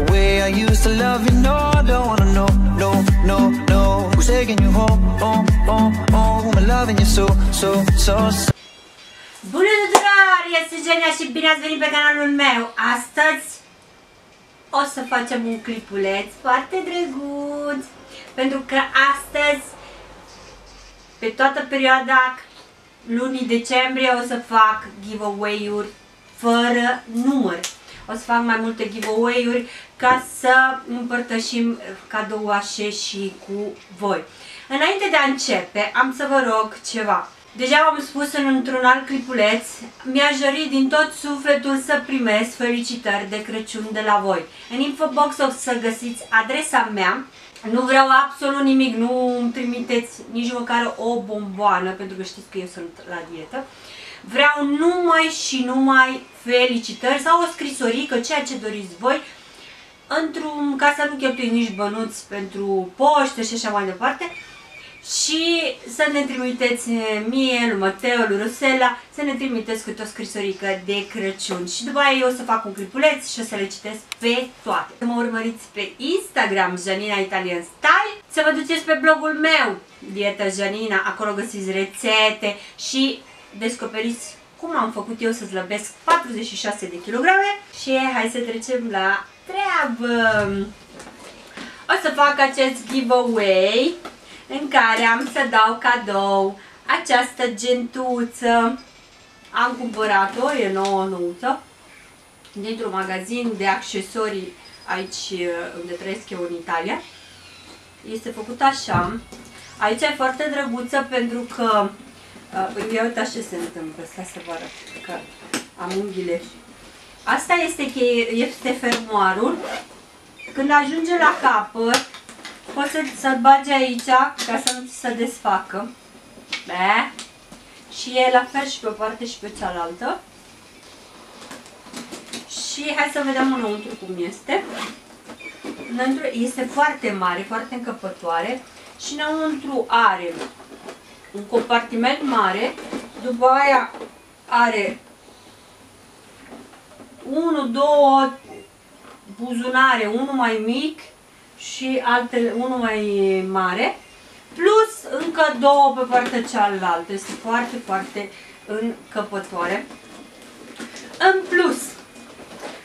The way I used to love you, no, I don't wanna know, no, no, no. Who's taking you home, home, home, home? I'm loving you so, so, so, so. Bună tuturor! Este Genia și bine ați venit pe canalul meu! Astăzi o să facem un clipuleț foarte drăguț pentru că astăzi pe toată perioada lunii decembrie o să fac giveaway-uri fără număr. O să fac mai multe giveaway-uri ca să împărtășim cadouașe și cu voi. Înainte de a începe, am să vă rog ceva. Deja v-am spus în într-un alt clipuleț, mi-aș dori din tot sufletul să primesc felicitări de Crăciun de la voi. În infobox o să găsiți adresa mea, nu vreau absolut nimic, nu îmi trimiteți nici măcar o bomboană, pentru că știți că eu sunt la dietă. Vreau numai și numai felicitări sau o scrisorică, ceea ce doriți voi, într-un, ca să nu cheltui nici bănuți pentru poște și așa mai departe și să ne trimiteți mie, lui Mateo, lui Rosella, să ne trimiteți câte o scrisorică de Crăciun. Și după aia eu o să fac un clipuleț și o să le citesc pe toate. Să mă urmăriți pe Instagram, Janina Italian Style, să vă duceți pe blogul meu, Dieta Janina, acolo găsiți rețete și descoperiți cum am făcut eu să slăbesc 46 de kilograme și hai să trecem la treabă. O să fac acest giveaway în care am să dau cadou această gentuță. Am cumpărat-o, e nouă nouță, dintr-un magazin de accesorii aici unde trăiesc eu în Italia. Este făcută așa. Aici e foarte drăguță pentru că uh, ia uitați ce se întâmplă, stai să vă arăt, că am unghiile. Asta este, este fermoarul. Când ajunge la capăt, Poți să-l bagi aici ca să nu ți se desfacă. Be. Și e la fel și pe o parte și pe cealaltă. Și hai să vedem înăuntru cum este. Înăuntru este foarte mare, foarte încăpătoare și înăuntru are un compartiment mare, după aia are 1, 2 buzunare, unul mai mic și altele, unul mai mare, plus încă două pe partea cealaltă. Este foarte, foarte încăpătoare. În plus,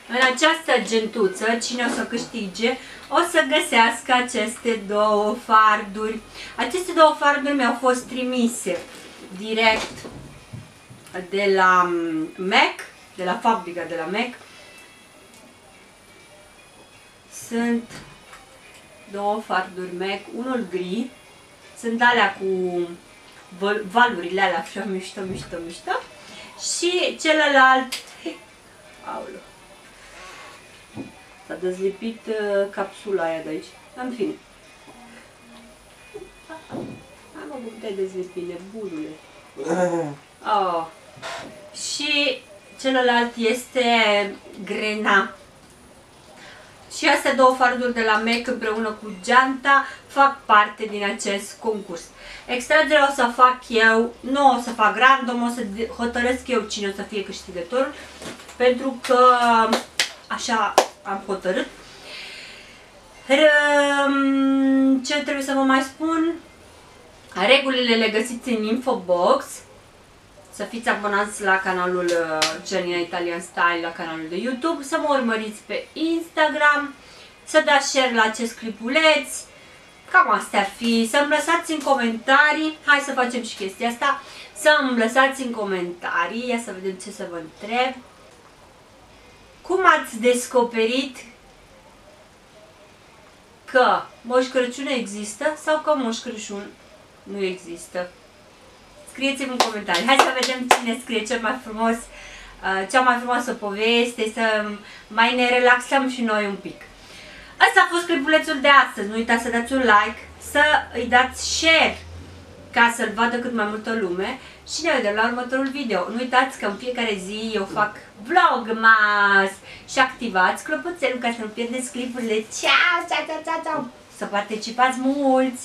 în această gentuță, cine o să câștige, o să găsească aceste două farduri. Aceste două farduri mi-au fost trimise direct de la MAC, de la fabrica de la MAC. Sunt două farduri MAC, unul gri, sunt alea cu valurile alea așa mișto, mișto, mișto și celălalt, aulă, s-a dezlipit uh, capsula aia de aici, în fine. Am mă, cum te-ai dezlipit, nebunule. Oh. Și celălalt este grena și astea două farduri de la MAC împreună cu geanta fac parte din acest concurs. Extragerea o să fac eu, nu o să fac random, o să hotărăsc eu cine o să fie câștigătorul, pentru că așa am hotărât. Ce trebuie să vă mai spun? Regulile le găsiți în infobox să fiți abonați la canalul Janina uh, Italian Style, la canalul de YouTube, să mă urmăriți pe Instagram, să dați share la acest clipuleț, cam astea ar fi, să-mi lăsați în comentarii, hai să facem și chestia asta, să-mi lăsați în comentarii, ia să vedem ce să vă întreb, cum ați descoperit că Moș Crăciun există sau că Moș Crăciun nu există? Scrieți-mi în comentarii. Hai să vedem cine scrie cel mai frumos, uh, cea mai frumoasă poveste, să mai ne relaxăm și noi un pic. Asta a fost clipulețul de astăzi. Nu uitați să dați un like, să îi dați share ca să-l vadă cât mai multă lume și ne vedem la următorul video. Nu uitați că în fiecare zi eu fac vlogmas și activați clopoțelul ca să nu pierdeți clipurile. Ciao, ciao, ciao, ciao, ciao! Să participați mulți!